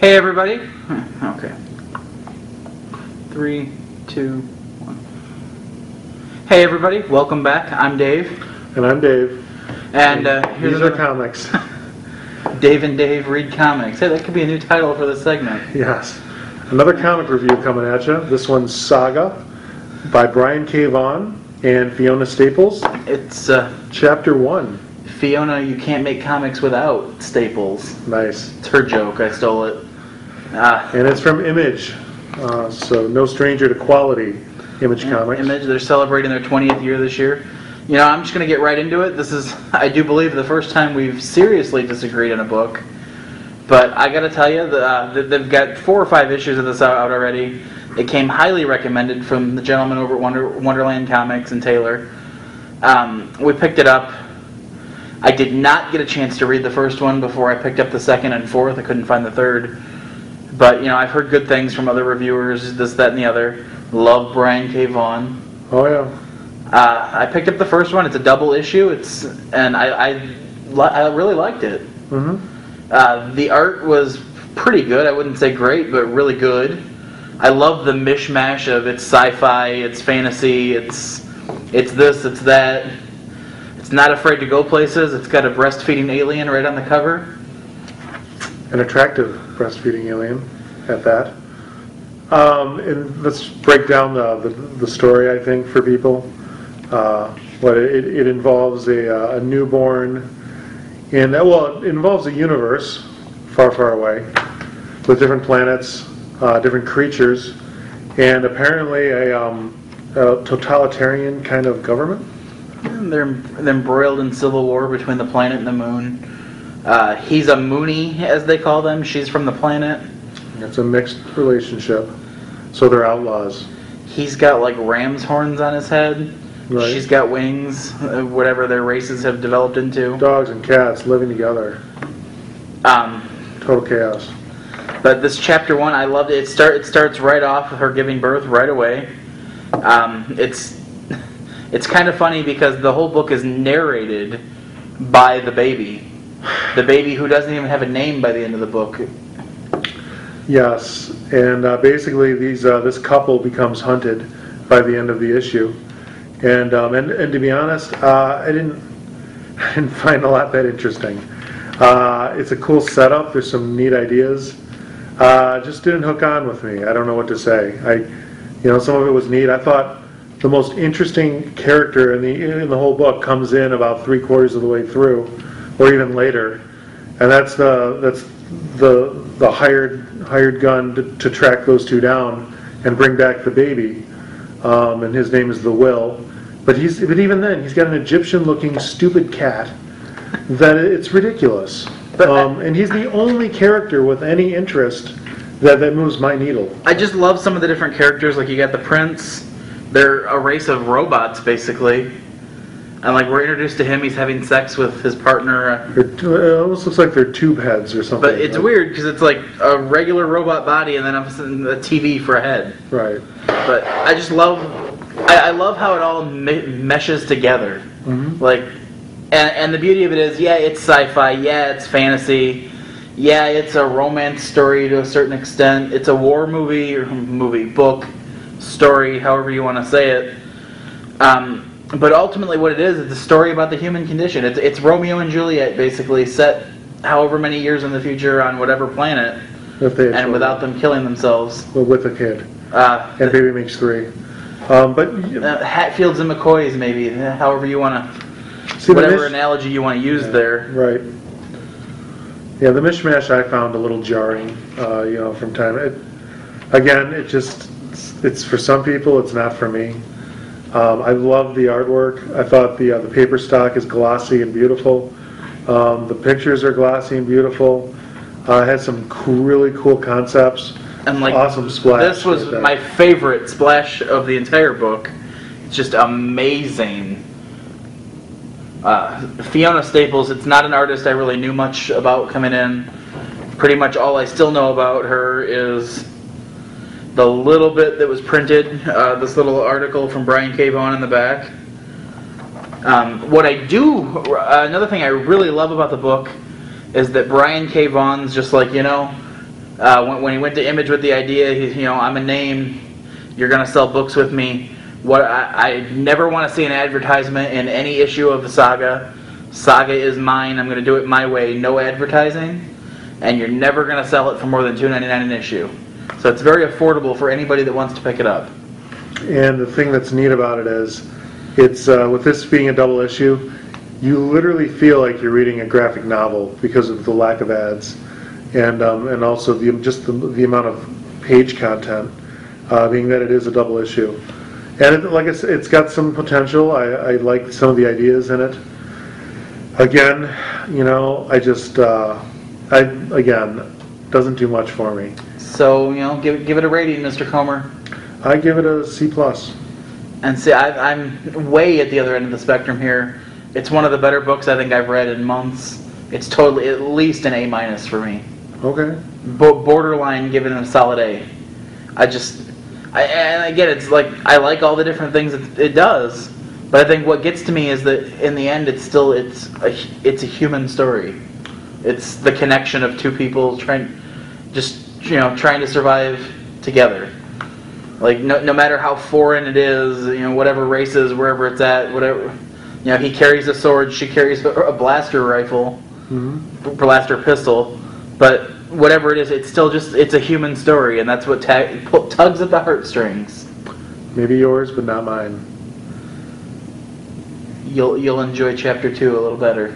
Hey everybody. Okay. Three, two, one. Hey everybody, welcome back. I'm Dave, And I'm Dave. and uh, here's These are another- comics. Dave and Dave read comics. Hey, that could be a new title for this segment. yes. Another comic review coming at you. This one's Saga by Brian K. Vaughan and Fiona Staples. It's uh, Chapter 1. Fiona. You can't make comics without Staples. Nice. It's her joke. I stole it. Uh, And it's from Image. Uh, so no stranger to quality Image Comics. Image. They're celebrating their 20th year this year. You know, I'm just going to get right into it. This is, I do believe, the first time we've seriously disagreed on a book. But I got to tell you, the, uh, th- they've got four or five issues of this out, out already. It came highly recommended from the gentleman over at Wonder, Wonderland Comics and Taylor. Um, we picked it up. I did not get a chance to read the first one before I picked up the second and fourth. I couldn't find the third. But, you know, I've heard good things from other reviewers, this, that, and the other. Love Brian K. Vaughan. Oh, yeah. Uh, I picked up the first one. It's a double issue. It's and I I, I really liked it. hmm Uh, the art was pretty good. I wouldn't say great, but really good. I love the mishmash of it's sci-fi, it's fantasy, it's it's this, it's that. It's not afraid to go places. It's got a breastfeeding alien right on the cover. An attractive breastfeeding alien at that. Um, and let's break down the, the, the story, I think, for people. Uh, what it, it involves a, uh, a newborn in, well, it involves a universe far, far away with different planets, uh, different creatures, and apparently a, um, a totalitarian kind of government. And They're, they're embroiled in civil war between the planet and the moon. Uh, he's a Mooney, as they call them. She's from the planet. It's a mixed relationship, so they're outlaws. He's got like ram's horns on his head. Right. She's got wings, uh, whatever their races have developed into. Dogs and cats living together. Um, Total chaos. but this chapter one, I loved it. It start it starts right off with her giving birth right away. Um, it's it's kind of funny because the whole book is narrated by the baby, the baby who doesn't even have a name by the end of the book. Yes, and uh, basically these uh, this couple becomes hunted by the end of the issue, and um, and, and to be honest, uh, I didn't I didn't find a lot that interesting. Uh, it's a cool setup. There's some neat ideas. Uh, just didn't hook on with me. I don't know what to say. I, you know, some of it was neat. I thought the most interesting character in the in the whole book comes in about three quarters of the way through, or even later, and that's the that's the the hired hired gun to, to track those two down and bring back the baby, um, and his name is the Will. But he's but even then he's got an Egyptian-looking stupid cat that it's ridiculous. Um, and he's the only character with any interest that, that moves my needle. I just love some of the different characters. Like you got the prince. They're a race of robots, basically. And like we're introduced to him, he's having sex with his partner. uh, t- it almost looks like they're tube heads or something. But it's weird because it's like a regular robot body and then all of a TV for a head. Right. But I just love, I, I love how it all me- meshes together. Mhm. Like, and, and the beauty of it is, yeah, it's sci-fi, yeah, it's fantasy, yeah, it's a romance story to a certain extent. It's a war movie or movie book story, however you want to say it. Um, but ultimately, what it is, it's a story about the human condition. It's it's Romeo and Juliet, basically set however many years in the future on whatever planet, and without them killing themselves. Well, with a kid. Uh, And baby makes three. Um, but uh, Hatfields and McCoys, maybe, uh, however you want to, see whatever analogy you want to use there. Right. Yeah, the mishmash I found a little jarring, uh, you know, from time. It, again, it just, it's for some people, it's not for me. Um, I love the artwork. I thought the, uh, the paper stock is glossy and beautiful. Um, the pictures are glossy and beautiful. Uh, had some cool, really cool concepts. And like, Awesome splash This was right my favorite splash of the entire book. It's just amazing. Uh, Fiona Staples, it's not an artist I really knew much about coming in. Pretty much all I still know about her is the little bit that was printed, uh, this little article from Brian K. Vaughan in the back. Um, what I do, uh, another thing I really love about the book is that Brian K. Vaughan's just like, you know, Uh, when, when he went to Image with the idea, he, you know, I'm a name. You're gonna sell books with me. What I, I never want to see an advertisement in any issue of the saga. Saga is mine. I'm gonna do it my way. No advertising, and you're never gonna sell it for more than $2.99 an issue. So it's very affordable for anybody that wants to pick it up. And the thing that's neat about it is, it's, uh, with this being a double issue, you literally feel like you're reading a graphic novel because of the lack of ads. And, um, and also the, just the, the amount of page content, uh, being that it is a double issue. And it, like I said, it's got some potential, I, I like some of the ideas in it. Again, you know, I just, uh, I, again, doesn't do much for me. So you know, give give it a rating, Mr. Komer. I give it a C plus. And see, I, I'm way at the other end of the spectrum here. It's one of the better books I think I've read in months. It's totally at least an A minus for me. Okay. Bo- borderline giving it a solid A. I just, I, and again, it's like I like all the different things it, it does, but I think what gets to me is that in the end, it's still it's a it's a human story. It's the connection of two people trying, just you know, trying to survive together. Like no, no matter how foreign it is, you know, whatever races, wherever it's at, whatever, you know, he carries a sword, she carries a blaster rifle, Mhm. blaster pistol, but whatever it is, it's still just it's a human story, and that's what pu- tugs at the heartstrings. Maybe yours, but not mine. You'll you'll enjoy chapter two a little better.